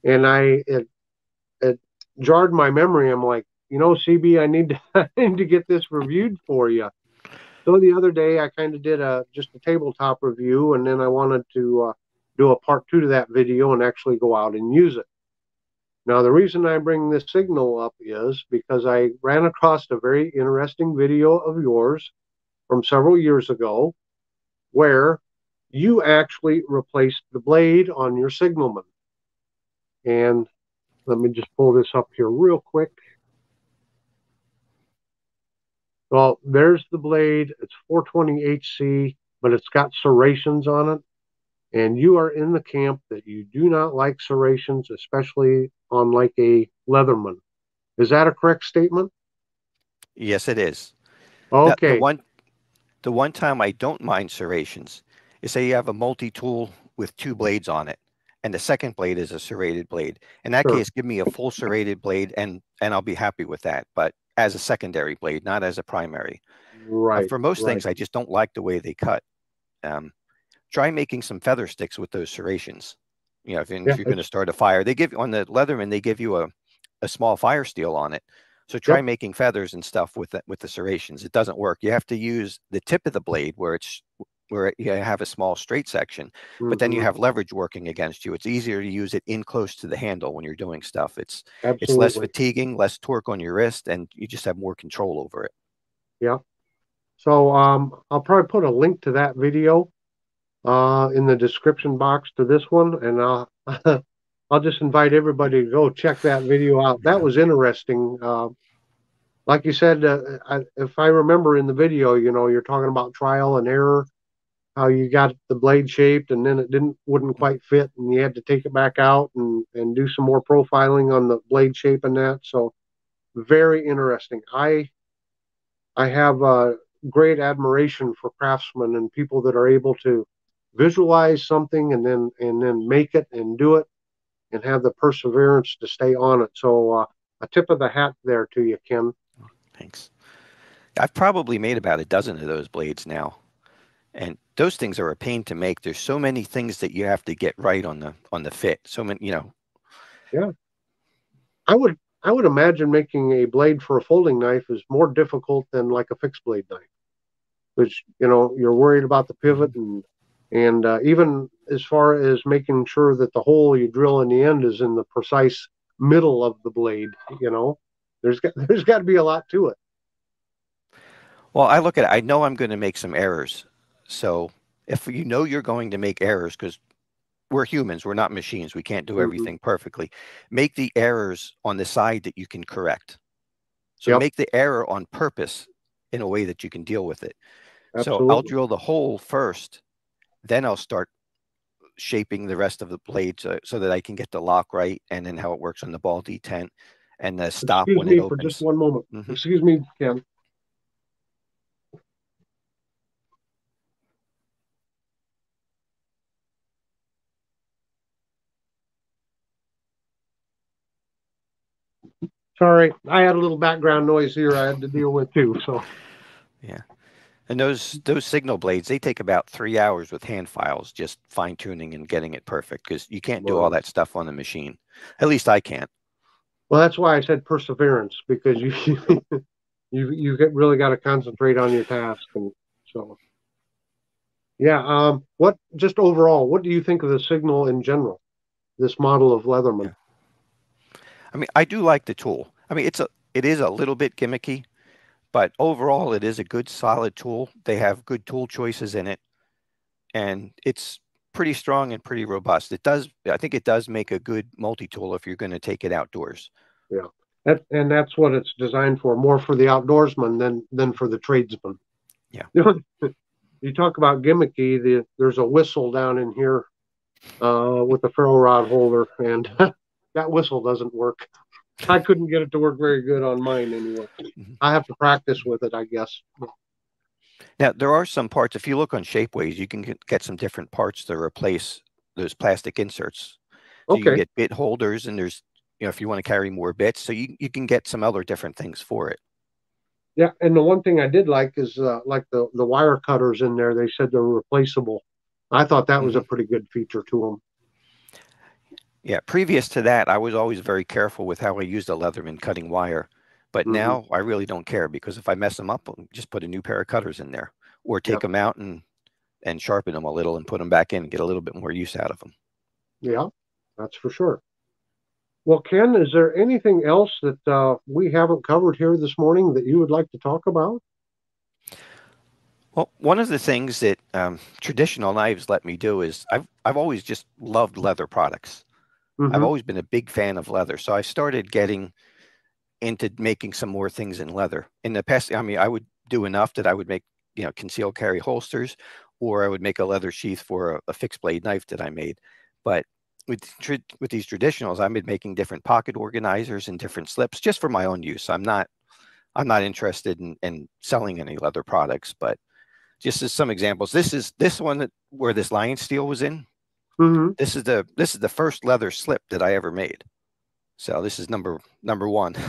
and I it it jarred my memory. I'm like, you know, CB, I need to I need to get this reviewed for you. So the other day, I kind of did a just a tabletop review, and then I wanted to uh, do a part two to that video and actually go out and use it. Now, the reason I bring this signal up is because I ran across a very interesting video of yours from several years ago where you actually replaced the blade on your signalman. And let me just pull this up here real quick. Well, there's the blade. It's 420 HC, but it's got serrations on it. And you are in the camp that you do not like serrations, especially on like a Leatherman. Is that a correct statement? Yes, it is. Okay. Now, the one the one time I don't mind serrations is say you have a multi-tool with two blades on it, and the second blade is a serrated blade. In that sure. case, give me a full serrated blade, and and I'll be happy with that. But as a secondary blade, not as a primary. Right. For most right. things, I just don't like the way they cut. Um, try making some feather sticks with those serrations. You know, if, yeah, if you're going to start a fire, they give you on the Leatherman, they give you a, a small fire steel on it. So try yep. making feathers and stuff with the, with the serrations. It doesn't work. You have to use the tip of the blade where it's where you have a small straight section, mm-hmm. but then you mm-hmm. have leverage working against you. It's easier to use it in close to the handle when you're doing stuff. It's Absolutely. it's less fatiguing, less torque on your wrist, and you just have more control over it. Yeah. So um, I'll probably put a link to that video uh, in the description box to this one, and I'll I'll just invite everybody to go check that video out. That was interesting. Uh, like you said, uh, I, if I remember in the video, you know, you're talking about trial and error how you got the blade shaped and then it didn't wouldn't quite fit and you had to take it back out and and do some more profiling on the blade shape and that. So very interesting. I i have a great admiration for craftsmen and people that are able to visualize something and then and then make it and do it and have the perseverance to stay on it. So uh, a tip of the hat there to you Ken. Thanks. I've probably made about a dozen of those blades now. And those things are a pain to make. There's so many things that you have to get right on the on the fit. So many you know. Yeah. I would i would imagine making a blade for a folding knife is more difficult than like a fixed blade knife which you know you're worried about the pivot and and uh, even as far as making sure that the hole you drill in the end is in the precise middle of the blade you know there's got there's got to be a lot to it. Well i look at it i know i'm going to make some errors so if you know you're going to make errors, because we're humans, we're not machines, we can't do mm-hmm. everything perfectly, make the errors on the side that you can correct. So yep. make the error on purpose in a way that you can deal with it. Absolutely. So I'll drill the hole first, then I'll start shaping the rest of the blade so, so, that I can get the lock right and then how it works on the ball detent and the stop Excuse when me it opens. For just one moment. Mm-hmm. Excuse me, Ken. Sorry, I had a little background noise here I had to deal with too. So, yeah, and those those signal blades they take about three hours with hand files, just fine tuning and getting it perfect because you can't do all that stuff on the machine. At least I can't. Well, that's why I said perseverance because you you you get really got to concentrate on your task and so. Yeah. Um. What just overall? What do you think of the signal in general? This model of Leatherman. Yeah. I mean, I do like the tool. I mean, it's a it is a little bit gimmicky, but overall, it is a good, solid tool. They have good tool choices in it, and it's pretty strong and pretty robust. It does, I think, it does make a good multi-tool if you're going to take it outdoors. Yeah, that, and that's what it's designed for, more for the outdoorsman than than for the tradesman. Yeah. You, talk about gimmicky. The, there's a whistle down in here uh, with the ferro rod holder, and that whistle doesn't work. I couldn't get it to work very good on mine anyway. Mm-hmm. I have to practice with it, I guess. Now there are some parts. If you look on Shapeways, you can get some different parts to replace those plastic inserts. So okay. you get bit holders, and there's you know if you want to carry more bits, so you you can get some other different things for it. Yeah, and the one thing I did like is uh, like the the wire cutters in there. They said they're replaceable. I thought that was a mm-hmm. pretty good feature to them. Yeah, previous to that, I was always very careful with how I used a Leatherman cutting wire. But mm-hmm. now I really don't care because if I mess them up, I'll just put a new pair of cutters in there or take yep. them out and and sharpen them a little and put them back in and get a little bit more use out of them. Yeah, that's for sure. Well, Ken, is there anything else that uh, we haven't covered here this morning that you would like to talk about? Well, one of the things that um, traditional knives let me do is I've I've always just loved leather products. Mm-hmm. I've always been a big fan of leather. So I started getting into making some more things in leather. In the past, I mean, I would do enough that I would make, you know, concealed carry holsters, or I would make a leather sheath for a, a fixed blade knife that I made. But with with these traditionals, I've been making different pocket organizers and different slips just for my own use. I'm not I'm not interested in, in selling any leather products, but just as some examples, this is this one that, where this LionSteel was in. Mm-hmm. This is the this is the first leather slip that I ever made. So this is number number one.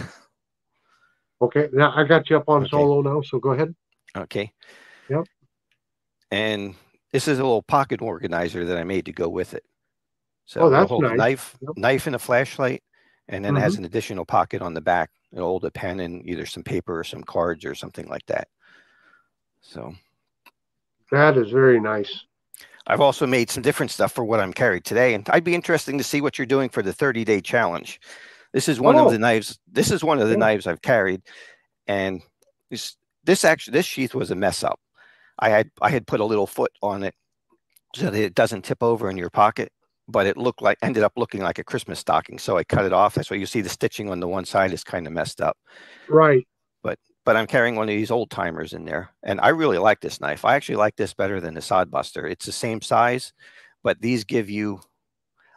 Okay, now I got you up on okay. solo now, so go ahead. Okay. Yep. And this is a little pocket organizer that I made to go with it. So oh, that's hold nice. a knife, yep. knife and a flashlight, and then mm-hmm. it has an additional pocket on the back. It'll hold a pen and either some paper or some cards or something like that. So that is very nice. I've also made some different stuff for what I'm carried today, and I'd be interesting to see what you're doing for the 30 day challenge. This is one oh. of the knives. This is one of the yeah. knives I've carried, and this this actually this sheath was a mess up. I had I had put a little foot on it so that it doesn't tip over in your pocket, but it looked like ended up looking like a Christmas stocking. So I cut it off. That's why you see the stitching on the one side is kind of messed up. Right. But but I'm carrying one of these old timers in there, and I really like this knife. I actually like this better than the Sodbuster. It's the same size, but these give you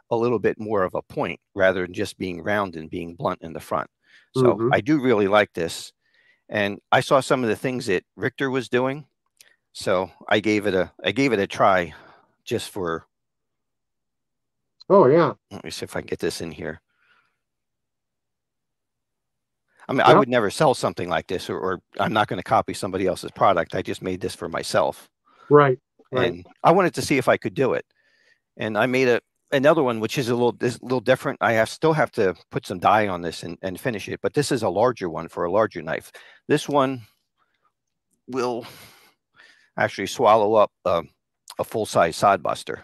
a little bit more of a point rather than just being round and being blunt in the front. So mm-hmm. I do really like this. And I saw some of the things that Richter was doing. So I gave it a I gave it a try just for Oh yeah. Let me see if I can get this in here. I mean, I would never sell something like this, or, or I'm not going to copy somebody else's product. I just made this for myself. Right. Right. And I wanted to see if I could do it. And I made a another one which is a little is a little different. I have still have to put some dye on this and, and finish it, but this is a larger one for a larger knife. This one will actually swallow up um, a, a full size sodbuster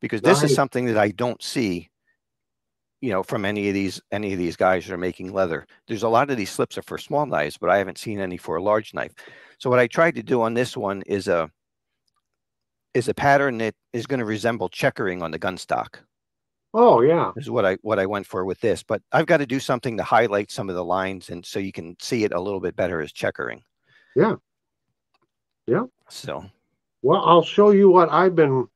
because this is something that I don't see, you know, from any of these any of these guys that are making leather. There's a lot of these slips are for small knives, but I haven't seen any for a large knife. So what I tried to do on this one is a is a pattern that is going to resemble checkering on the gun stock. Oh yeah, this is what I what I went for with this. But I've got to do something to highlight some of the lines, and so you can see it a little bit better as checkering. Yeah, yeah. So, well, I'll show you what I've been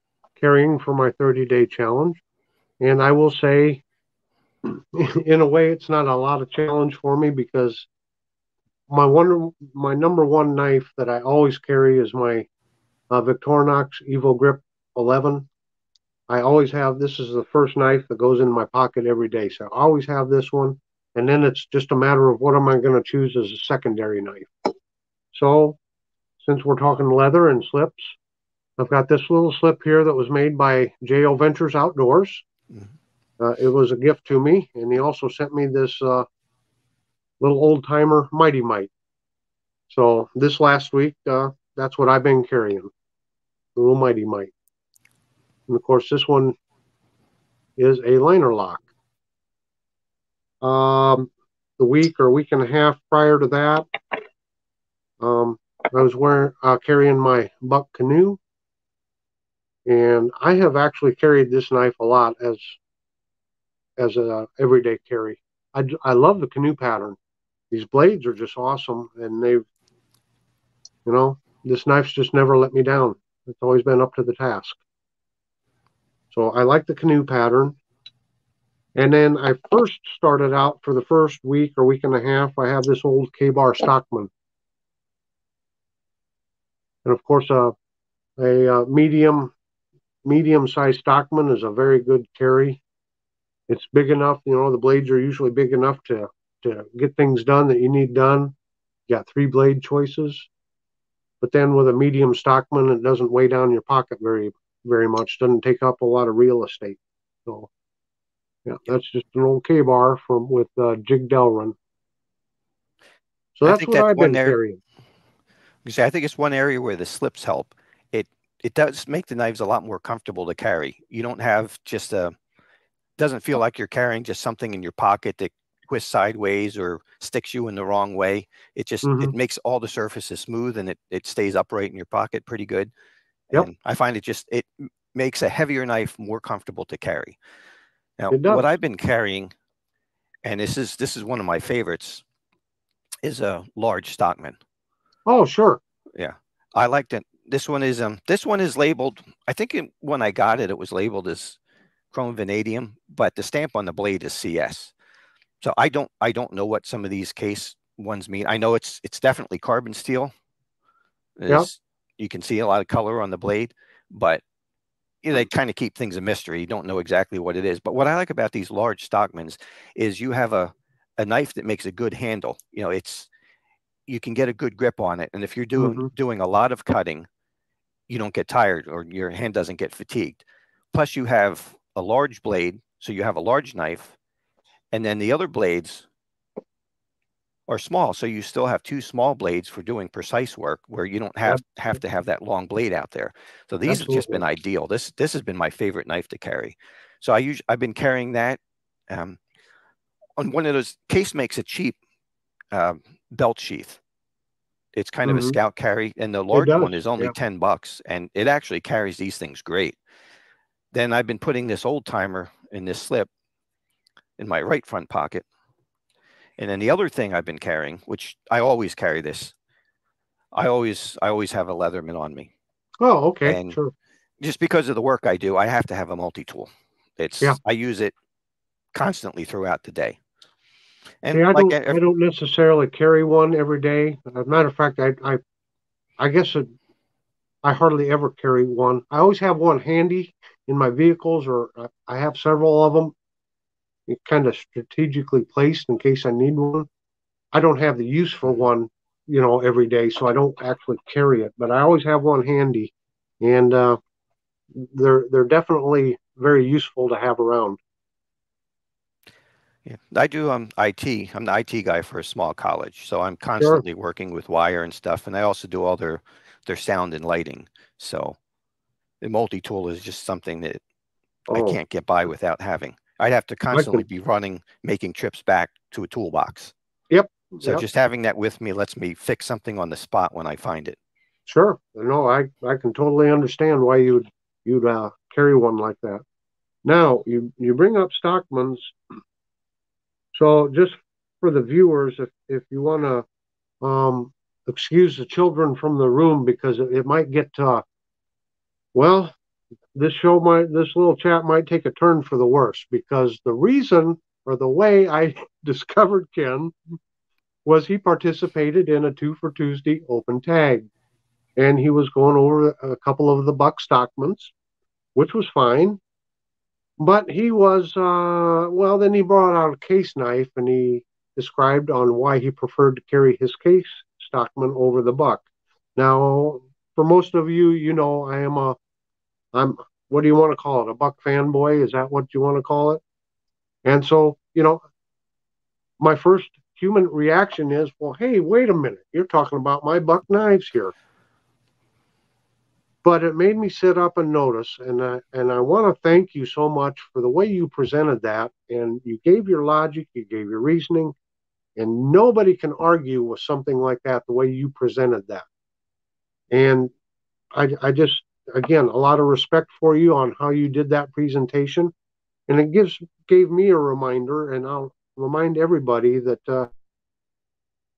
carrying for my 30 day challenge, and I will say, in a way, it's not a lot of challenge for me because my one my number one knife that I always carry is my uh, Victorinox Evo Grip 11. I always have this is the first knife that goes in my pocket every day, so I always have this one. And then it's just a matter of what am I going to choose as a secondary knife. So, since we're talking leather and slips, I've got this little slip here that was made by JO Ventures Outdoors. Mm-hmm. Uh, it was a gift to me, and he also sent me this uh, little old timer Mighty Mite. So this last week, uh, that's what I've been carrying the little Mighty Mite. And of course, this one is a liner lock. Um, the week or week and a half prior to that, um, I was wearing uh, carrying my buck canoe, and I have actually carried this knife a lot as as a everyday carry. I, I love the canoe pattern. These blades are just awesome, and they've you know this knife's just never let me down. It's always been up to the task. So I like the canoe pattern. And then I first started out for the first week or week and a half, I have this old Ka-Bar Stockman. And of course, uh, a uh, medium medium sized Stockman is a very good carry. It's big enough, you know, the blades are usually big enough to, to get things done that you need done. You got three blade choices. But then with a medium stockman, it doesn't weigh down your pocket very very much. Doesn't take up a lot of real estate. So yeah, that's just an old K bar from with uh, Jig Delrin. So that's what that's I've been area, carrying. I think it's one area where the slips help. It it does make the knives a lot more comfortable to carry. You don't have just a doesn't feel like you're carrying just something in your pocket that twists sideways or sticks you in the wrong way. It just mm-hmm. it makes all the surfaces smooth and it, it stays upright in your pocket pretty good. Yep. And I find it just it makes a heavier knife more comfortable to carry. Now, what I've been carrying, and this is this is one of my favorites, is a large Stockman. Oh, sure. Yeah, I liked it. This one is um this one is labeled. I think it, when I got it, it was labeled as chrome vanadium, but the stamp on the blade is CS. So I don't I don't know what some of these case ones mean. I know it's it's definitely carbon steel. Yeah. You can see a lot of color on the blade, but you know, they kind of keep things a mystery. You don't know exactly what it is. But what I like about these large Stockmans is you have a, a knife that makes a good handle. You know, it's you can get a good grip on it. And if you're doing mm-hmm. doing a lot of cutting, you don't get tired or your hand doesn't get fatigued. Plus, you have a large blade, so you have a large knife, and then the other blades are small, so you still have two small blades for doing precise work where you don't have have to have that long blade out there. So these Absolutely. have just been ideal. This this has been my favorite knife to carry. So I use I've been carrying that. Um, on one of those case makes a cheap uh, belt sheath. It's kind mm-hmm. of a mm-hmm. scout carry, and the large one is only yeah. 10 bucks, and it actually carries these things great. Then I've been putting this old timer in this slip in my right front pocket. And then the other thing I've been carrying, which I always carry this, I always I always have a Leatherman on me. Oh, okay. And sure. Just because of the work I do, I have to have a multi-tool. It's yeah. I use it constantly throughout the day. And I, like don't, I, I don't necessarily carry one every day. As a matter of fact, I I, I guess it, I hardly ever carry one. I always have one handy in my vehicles, or I have several of them, kind of strategically placed in case I need one. I don't have the use for one, you know, every day, so I don't actually carry it. But I always have one handy, and uh, they're they're definitely very useful to have around. Yeah, I do um IT. I'm the IT guy for a small college, so I'm constantly sure. working with wire and stuff, and I also do all their their sound and lighting. So the multi-tool is just something that oh. I can't get by without having. I'd have to constantly be running, making trips back to a toolbox. Yep. So yep. just having that with me lets me fix something on the spot when I find it. Sure. No, I I can totally understand why you'd you'd uh, carry one like that. Now you you bring up Stockman's so just for the viewers, if, if you want to um, excuse the children from the room because it, it might get, uh, well, this show might, this little chat might take a turn for the worse because the reason or the way I discovered Ken was he participated in a two for Tuesday open tag. And he was going over a couple of the Buck Stockmans, which was fine. But he was, uh, well, then he brought out a case knife and he described on why he preferred to carry his case Stockman over the buck. Now, for most of you, you know, I am a, I'm, what do you want to call it? A buck fanboy? Is that what you want to call it? And so, you know, my first human reaction is, well, hey, wait a minute. You're talking about my buck knives here but it made me sit up and notice and I, and I want to thank you so much for the way you presented that and you gave your logic you gave your reasoning and nobody can argue with something like that the way you presented that and I, I just again a lot of respect for you on how you did that presentation and it gives gave me a reminder and I'll remind everybody that uh,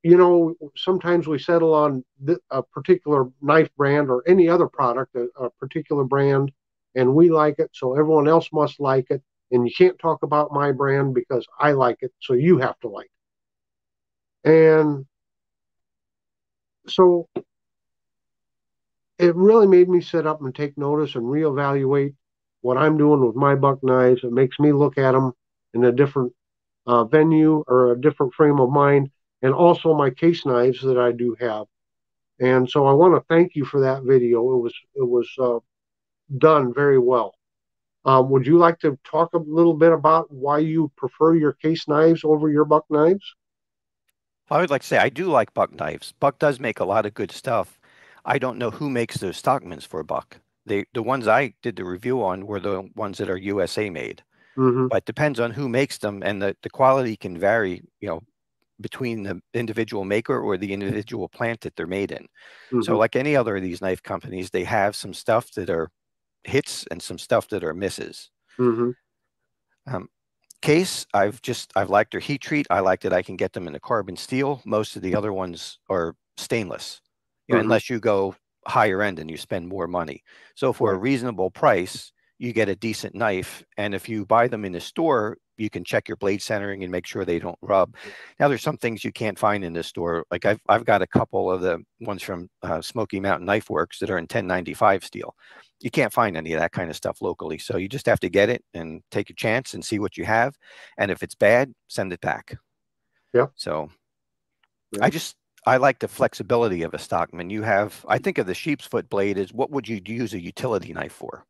you know, sometimes we settle on a particular knife brand or any other product, a, a, particular brand, and we like it, so everyone else must like it. And you can't talk about my brand because I like it, so you have to like it. And so it really made me sit up and take notice and reevaluate what I'm doing with my buck knives. It makes me look at them in a different uh, venue or a different frame of mind and also my case knives that I do have. And so I want to thank you for that video. It was it was uh, done very well. Um, would you like to talk a little bit about why you prefer your case knives over your buck knives? I would like to say I do like buck knives. Buck does make a lot of good stuff. I don't know who makes those Stockmans for a Buck. They the ones I did the review on were the ones that are USA made. Mm-hmm. But depends on who makes them, and the, the quality can vary. You know, between the individual maker or the individual plant that they're made in. Mm-hmm. So, like any other of these knife companies, they have some stuff that are hits and some stuff that are misses. Mm-hmm. Um, case, I've just I've liked their heat treat. I like that I can get them in a carbon steel. Most of the other ones are stainless, you know, mm-hmm. unless you go higher end and you spend more money. So for a reasonable price, you get a decent knife. And if you buy them in a store, you can check your blade centering and make sure they don't rub. Now, there's some things you can't find in this store. Like I've, I've got a couple of the ones from uh, Smoky Mountain Knife Works that are in 1095 steel. You can't find any of that kind of stuff locally. So you just have to get it and take a chance and see what you have. And if it's bad, send it back. Yeah. So yeah. I just, I like the flexibility of a Stockman. You have, I think of the sheep's foot blade as what would you use a utility knife for?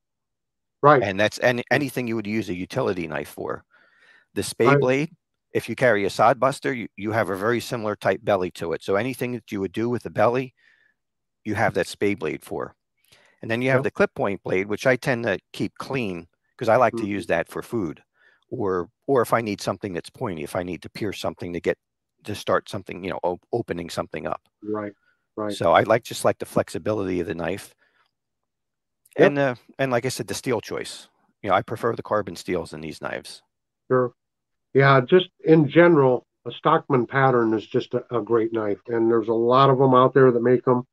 Right. And that's any, anything you would use a utility knife for. The spade right. blade, if you carry a sod buster, you, you have a very similar type belly to it. So anything that you would do with the belly, you have that spade blade for. And then you have yep. the clip point blade, which I tend to keep clean because I like mm-hmm. to use that for food or or if I need something that's pointy, if I need to pierce something to get to start something, you know, op- opening something up. Right. Right. So I like just like the flexibility of the knife. Yep. And uh, and like I said, the steel choice. You know, I prefer the carbon steels in these knives. Sure. Yeah, just in general, a Stockman pattern is just a, a great knife, and there's a lot of them out there that make them.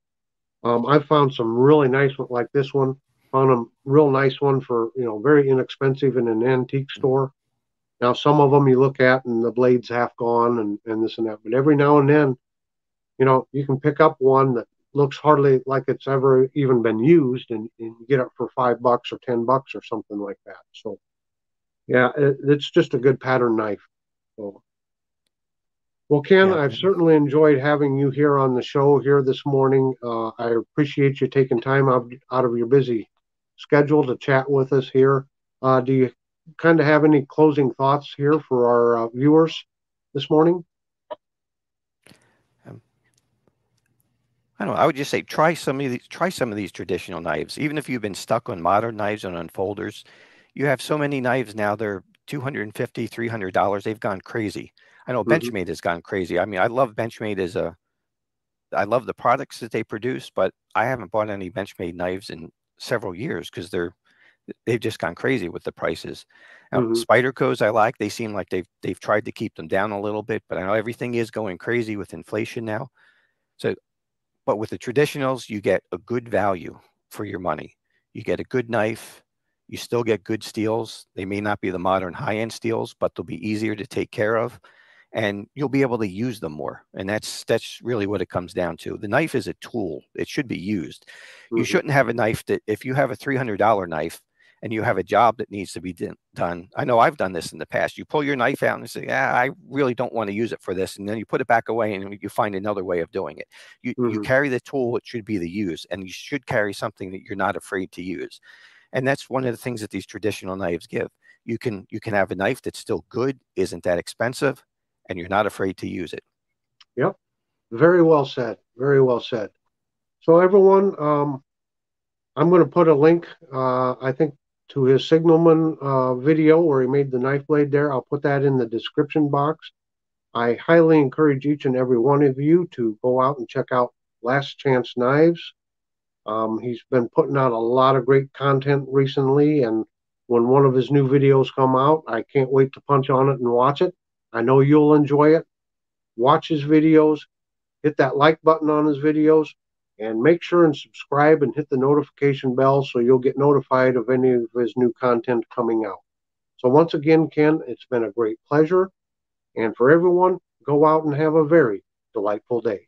Um, I've found some really nice ones like this one. Found a real nice one for you know very inexpensive in an antique mm-hmm. store. Now, some of them you look at and the blade's half gone and, and this and that, but every now and then, you know, you can pick up one that looks hardly like it's ever even been used and, and you get it for five bucks or 10 bucks or something like that. So, yeah, it, it's just a good pattern knife. So, well, Ken, yeah. I've certainly enjoyed having you here on the show here this morning. Uh, I appreciate you taking time out, out of your busy schedule to chat with us here. Uh, do you kind of have any closing thoughts here for our uh, viewers this morning? Um, I don't know. I would just say try some of these. Try some of these traditional knives. Even if you've been stuck on modern knives and on folders, you have so many knives now. They're 250 300 dollars. They've gone crazy. I know mm-hmm. Benchmade has gone crazy. I mean, I love Benchmade as a. I love the products that they produce, but I haven't bought any Benchmade knives in several years because they're they've just gone crazy with the prices. mm-hmm. Spydercos I like. They seem like they've they've tried to keep them down a little bit, but I know everything is going crazy with inflation now. So, but with the traditionals, you get a good value for your money. You get a good knife. You still get good steels. They may not be the modern high-end steels, but they'll be easier to take care of and you'll be able to use them more and that's that's really what it comes down to the knife is a tool it should be used mm-hmm. you shouldn't have a knife that if you have a $300 knife and you have a job that needs to be done. I know I've done this in the past. You pull your knife out and say, "Yeah, I really don't want to use it for this," and then you put it back away and you find another way of doing it. You mm-hmm. you carry the tool it should be the use, and you should carry something that you're not afraid to use. And that's one of the things that these traditional knives give. You can you can have a knife that's still good, isn't that expensive, and you're not afraid to use it. Yep, very well said. Very well said. So everyone, um, I'm going to put a link. Uh, I think to his Signalman uh, video where he made the knife blade there. I'll put that in the description box. I highly encourage each and every one of you to go out and check out Last Chance Knives. Um, he's been putting out a lot of great content recently, and when one of his new videos come out, I can't wait to punch on it and watch it. I know you'll enjoy it. Watch his videos, hit that like button on his videos, and make sure and subscribe and hit the notification bell so you'll get notified of any of his new content coming out. So, once again, Ken, it's been a great pleasure. And for everyone, go out and have a very delightful day.